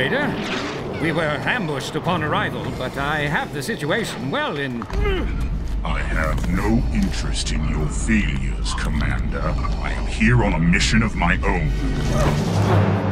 We were ambushed upon arrival, but I have the situation well in... I have no interest in your failures, Commander. I am here on a mission of my own.